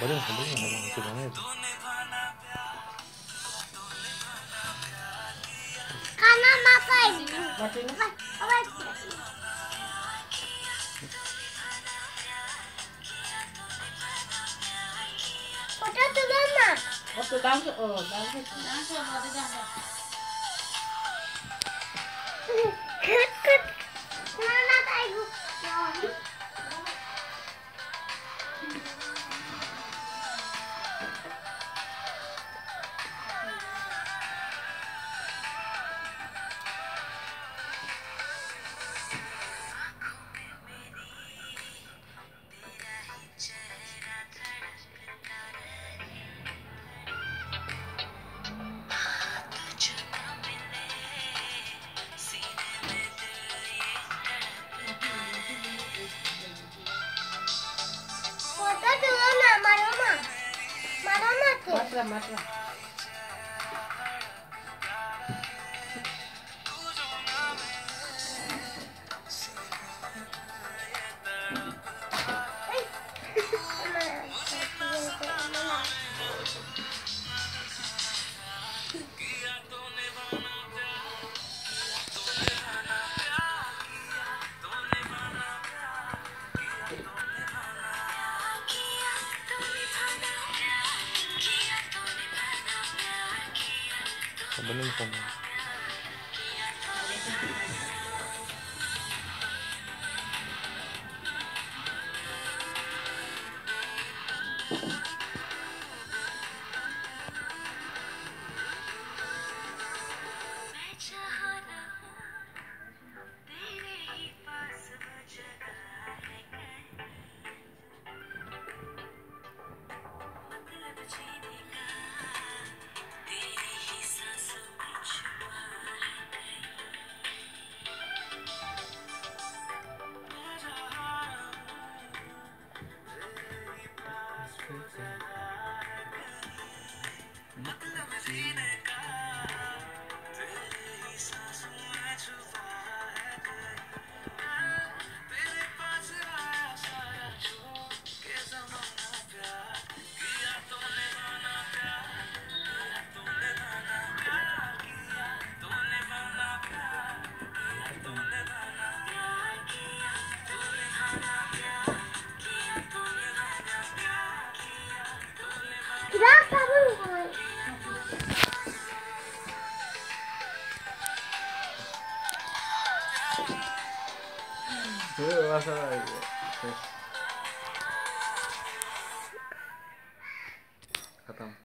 बढ़िया था बढ़िया था वहाँ के बने थे खाना ना पाएगी Mati na. फोटो तुलो ना Oto dance, oh, dance. 干嘛去？bening kamu それはさないで。固ま